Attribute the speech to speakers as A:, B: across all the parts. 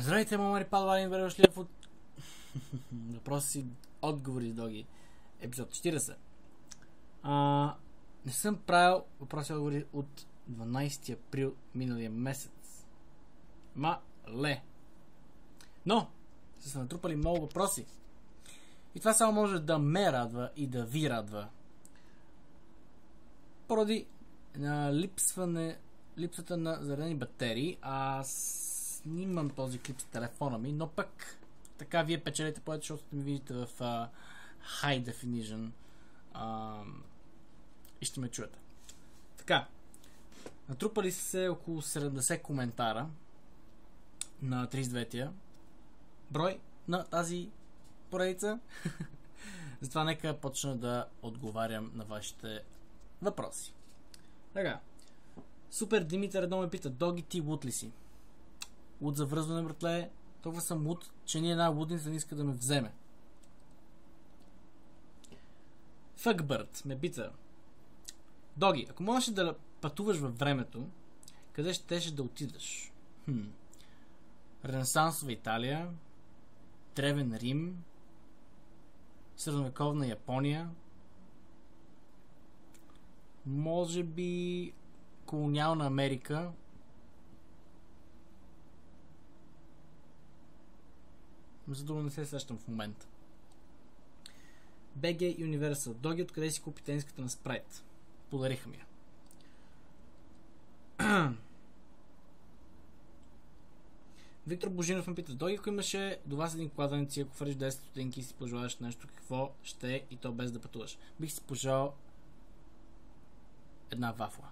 A: Здравейте, мамари Палвани, добре дошли в от... въпроси, отговори, доги. Епизод 40. А, не съм правил въпроси отговори от 12 април миналия месец. Ма, ле. Но, са се натрупали много въпроси. И това само може да ме радва и да ви радва. Поради а, липсване, липсата на заредени батерии, аз снимам този клип с телефона ми, но пък така вие печелите повече, защото ми видите в uh, High Definition uh, и ще ме чуете. Така, натрупали се около 70 коментара на 32-тия брой на тази поредица. Затова нека почна да отговарям на вашите въпроси. Така. Супер Димитър едно ме пита, Доги ти лут ли си? Луд за връзване, братле. Толкова съм луд, че ни една лудница не иска да ме вземе. Фъкбърт ме пита. Доги, ако можеш да пътуваш във времето, къде щеше да отидеш? Хм. Ренесансова Италия, Древен Рим, средновековна Япония, може би колониална Америка, За друго не се сещам в момента. BG Universal. Доги, откъде си купи тениската на Sprite? Подариха ми я. Виктор Божинов ме пита, Доги, ако имаше до вас един кладенец и ако фърш 10 стотинки и си пожелаваш нещо, какво ще е и то без да пътуваш? Бих си пожелал една вафла.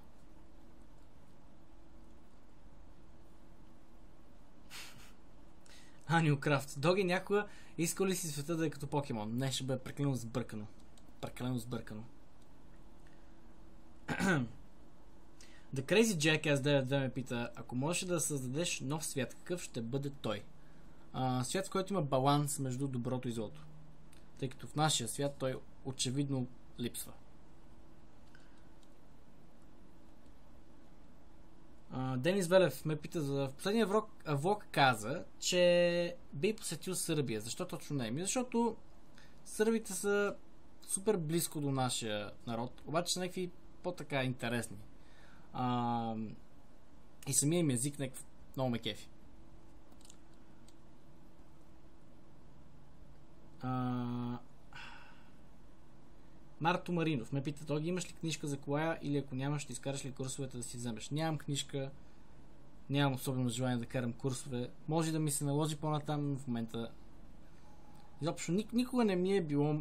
A: Анио Крафт. Доги някога иска ли си света да е като покемон? Не, ще бъде прекалено сбъркано. Прекалено сбъркано. The Crazy Jackass 92 ме пита, ако можеш да създадеш нов свят, какъв ще бъде той? А, свят, в който има баланс между доброто и злото. Тъй като в нашия свят той очевидно липсва. Денис Велев ме пита за... В последния влог, влог каза, че би посетил Сърбия. Защо точно не? Ми защото сърбите са супер близко до нашия народ, обаче са някакви по-така интересни. А, и самия им език някакъв много ме кефи. Марто Маринов ме пита, Тоги, имаш ли книжка за кола или ако нямаш, ще изкараш ли курсовете да си вземеш? Нямам книжка, нямам особено желание да карам курсове. Може да ми се наложи по-натам в момента. Изобщо ник- никога не ми е било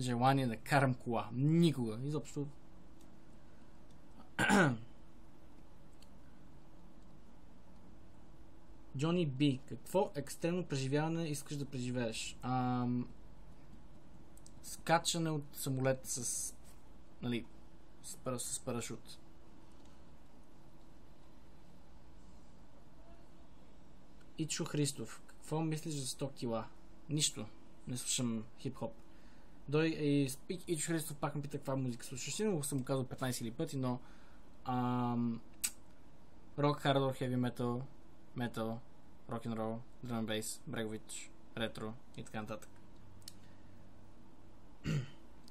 A: желание да карам кола. Никога. Изобщо. Джони Би, какво екстремно преживяване искаш да преживееш? Ам, скачане от самолет с, нали, с, парашут. Ичо Христов, какво мислиш за 100 кила? Нищо. Не слушам хип-хоп. Дой и Ичо Христов пак ме пита каква музика слушаш. Сигурно съм казал 15 или пъти, но ам, рок, хардор, хеви метал, метал, рок н рол, драм бейс, брегович, ретро и така нататък.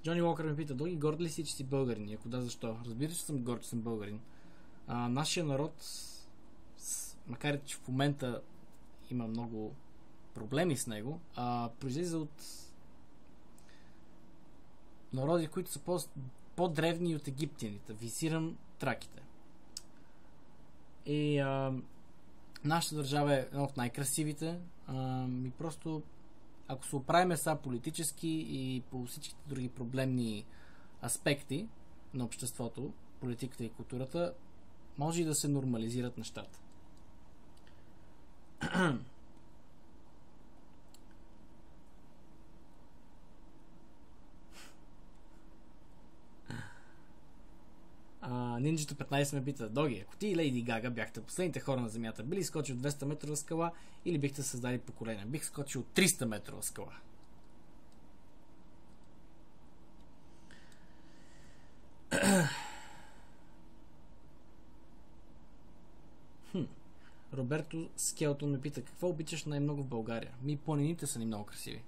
A: Джони Уокър ме пита, Доги, горд ли си, че си българин? И ако да, защо? Разбира се, че съм горд, че съм българин. А, нашия народ, с, макар че в момента има много проблеми с него, а, произлиза от народи, които са по- по-древни от египтяните. Визирам траките. И а, нашата държава е една от най-красивите. А, и просто ако се оправиме са политически и по всичките други проблемни аспекти на обществото, политиката и културата, може и да се нормализират нещата. Нинджито 15 ме пита, Доги, ако ти и Лейди Гага бяхте последните хора на Земята, били скочил 200 метрова скала или бихте създали поколение? Бих скочил 300 метрова скала. Роберто Скелтон ме пита, какво обичаш най-много в България? Ми планините са ни много красиви.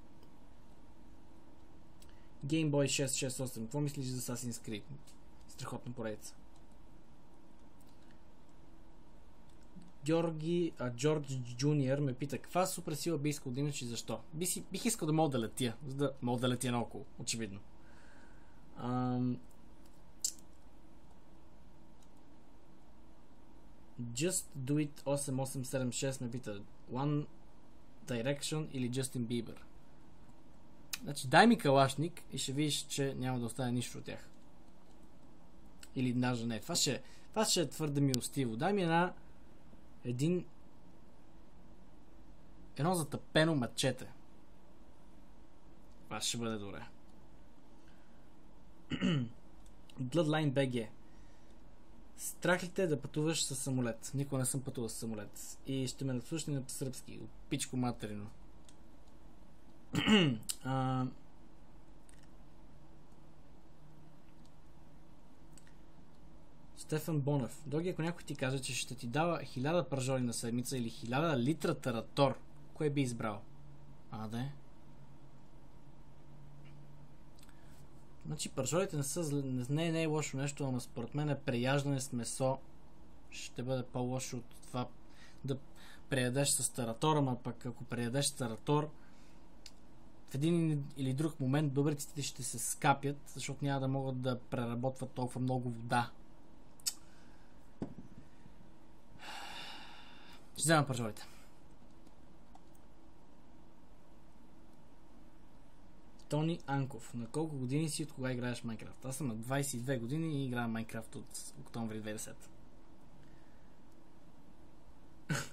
A: Game Boy 668. Какво мислиш за Assassin's Creed? Страхотна поредица. Георги, а, Джордж Джуниор ме пита, каква супер сила би искал да имаш и защо? Би си, бих искал да мога да летя, за да мога да летя наоколо, очевидно. Ам... Just Do It 8876 ме пита, One Direction или Justin Bieber? Значи, дай ми калашник и ще видиш, че няма да остане нищо от тях. Или даже не. Това ще, това ще е твърде милостиво. Дай ми една един едно затъпено мачете. Това ще бъде добре. Bloodline BG. Страх ли те да пътуваш с самолет? Никога не съм пътувал с самолет. И ще ме наслушни на сръбски. Пичко материно. а, Стефан Бонев. Доги, ако някой ти каже, че ще ти дава хиляда пържоли на седмица или хиляда литра таратор, кое би избрал? А, да е. Значи пържолите не са не, не е лошо нещо, ама според мен е преяждане с месо ще бъде по-лошо от това да преядеш с таратор, ама пък ако преядеш таратор, в един или друг момент бъбреците ще се скапят, защото няма да могат да преработват толкова много вода Ще взема пържолите. Тони Анков. На колко години си от кога играеш Майнкрафт? Аз съм на 22 години и играя Майнкрафт от октомври 2010.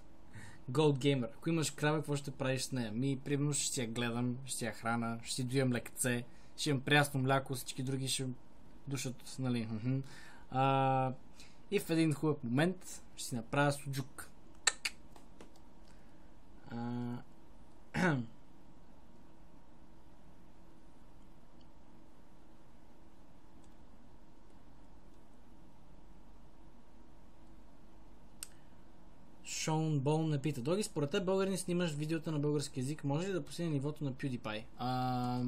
A: Gold Gamer. Ако имаш крава, какво ще правиш с нея? Ми, примерно, ще я гледам, ще я храна, ще си доям лекце, ще имам прясно мляко, всички други ще душат, нали. А, и в един хубав момент ще си направя суджук. Шон Бол не пита. Доги, според теб българин снимаш видеота на български язик, може ли да постигне нивото на PewDiePie? А,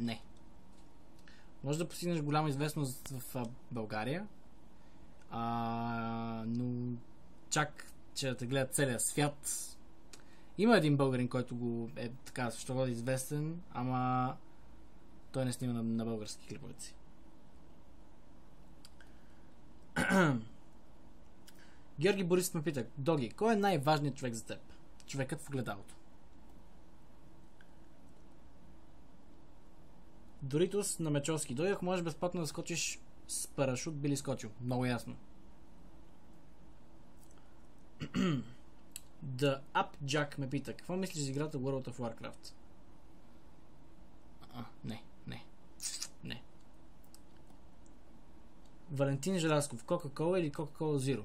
A: не. Може да постигнеш голяма известност в България, а, но чак, че да те гледат целият свят, има един българин, който го е така, защо го е известен, ама той не снима на, на български клиповици. Георги Борис ме пита, Доги, кой е най-важният човек за теб? Човекът в гледалото. Доритос на Мечовски. Ако можеш безплатно да скочиш с парашут, би ли скочил? Много ясно. The Upjack ме пита, какво мислиш за играта World of Warcraft? А, не, не, не. Валентин Желасков, Кока-Кола или Кока-Кола Zero?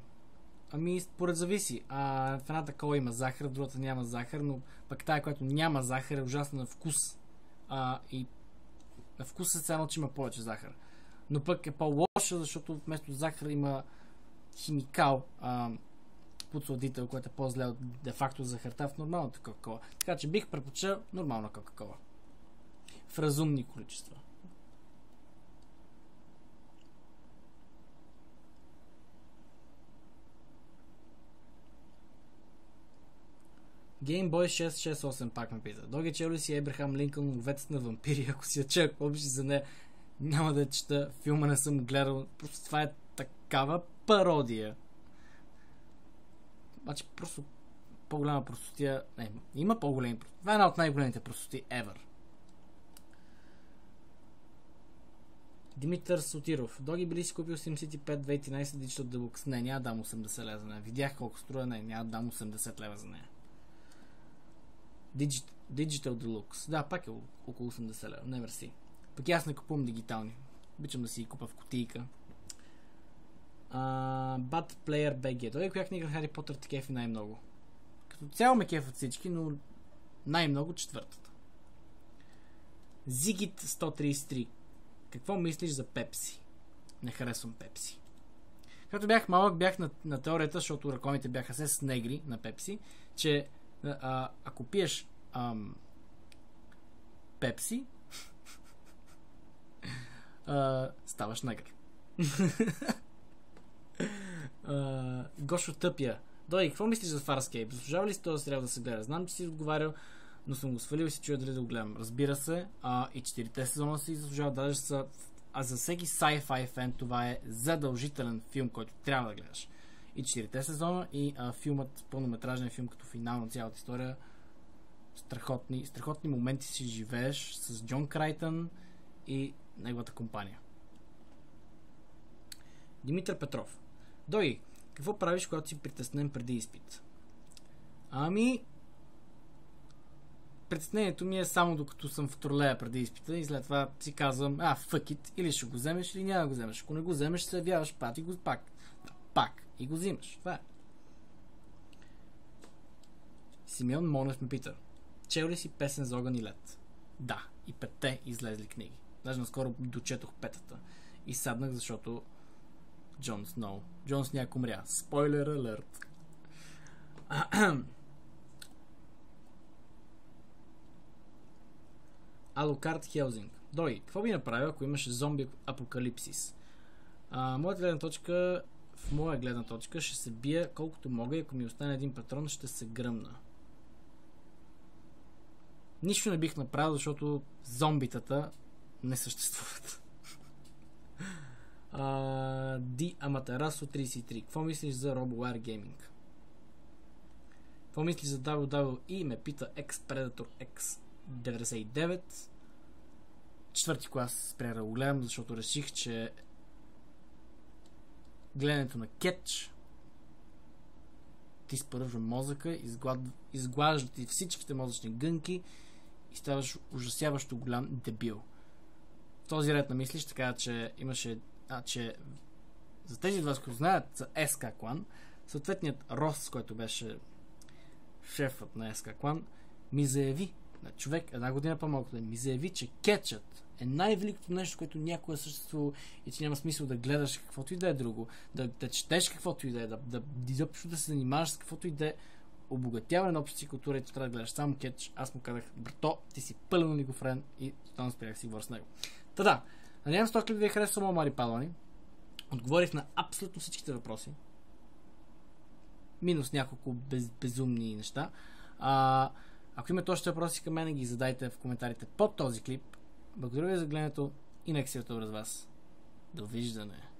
A: Ами, според зависи. А, в едната кола има захар, в другата няма захар, но пък тая, която няма захар, е ужасна на вкус. А, и на вкус се цено, че има повече захар. Но пък е по-лоша, защото вместо захар има химикал, а, подсладител, което е по-зле от де-факто захарта в нормалната Кока-Кола. Така че бих предпочел нормална Кока-Кола. В разумни количества. Game Boy 668 пак ме пита. Доги чел ли си Ебрахам Линкълн, ловец на вампири? Ако си я чел, какво за нея? Няма да чета. Филма не съм гледал. Просто това е такава пародия. Значи просто по-голяма простотия. Не, има по-големи простотия. Това е една от най-големите простоти ever. Димитър Сотиров. Доги били си купил SimCity 5 2013 Digital Deluxe. Не, няма да дам 80 лева за нея. Видях колко струва. Не, няма да дам 80 лева за нея. Digital, Digital Deluxe. Да, пак е около 80 лева. Не мерси. Пък аз не купувам дигитални. Обичам да си купа в кутийка. Uh, Bad Player BG. Той е коя книга Хари Потър те кефи най-много? Като цяло ме кефат всички, но най-много четвъртата. Зигит 133. Какво мислиш за Пепси? Не харесвам Пепси. Като бях малък, бях на, на теорията, защото ръковите бяха се с негри на Пепси, че а, ако пиеш ам, Пепси, а, ставаш негър. Гошо Тъпия. Дой, какво мислиш за Farscape? Заслужава ли си този сериал да се гледа? Знам, че си отговарял, но съм го свалил и се чуя дали да го гледам. Разбира се, а, и четирите сезона си заслужава, даже са а за всеки sci-fi фен това е задължителен филм, който трябва да гледаш. И четирите сезона и а, филмът, пълнометражен филм като финал на цялата история страхотни, страхотни моменти си живееш с Джон Крайтън и неговата компания. Димитър Петров. Дой, какво правиш, когато си притеснен преди изпит? Ами, притеснението ми е само докато съм в тролея преди изпита и след това си казвам, а, fuck it, или ще го вземеш, или няма да го вземеш. Ако не го вземеш, се явяваш пак и го пак. Пак. И го взимаш. Това е. Симеон Монев ме пита. Чел ли си песен за огън и лед? Да. И петте излезли книги. Даже наскоро дочетох петата. И саднах, защото Джон Сноу. Джон Сняк умря. Спойлер алерт. Алокарт Хелзинг. Дой, какво би направил, ако имаш зомби апокалипсис? А, моята гледна точка, в моя гледна точка ще се бия колкото мога и ако ми остане един патрон, ще се гръмна. Нищо не бих направил, защото зомбитата не съществуват. Ди Аматерасо 33. Какво мислиш за RoboWire Gaming? Какво мислиш за WWE? Ме пита X Predator X 99. Четвърти клас спрях да го гледам, защото реших, че гледането на кетч ти спървва мозъка, изглад... изглажда ти всичките мозъчни гънки и ставаш ужасяващо голям дебил. В този ред на мислиш, така че имаше, а, че за тези от вас, които знаят за SK Clan, съответният Рос, който беше шефът на SK Clan, ми заяви, на човек една година по-малко да ми заяви, че кетчът е най-великото нещо, което някога е съществувало и че няма смисъл да гледаш каквото и да е друго, да, да четеш каквото и да е, да, да, да, да се занимаваш с каквото и да е обогатяване на общата си култура и ти трябва да гледаш само кетч. Аз му казах, брато, ти си пълен лигофрен и там спрях си говоря с него. Та да, надявам се този клип ви е харесал, Мари Палани. Отговорих на абсолютно всичките въпроси. Минус няколко без, безумни неща. А, ако имате още въпроси към мен, ги задайте в коментарите под този клип. Благодаря ви за гледането и нека си е с вас. Довиждане!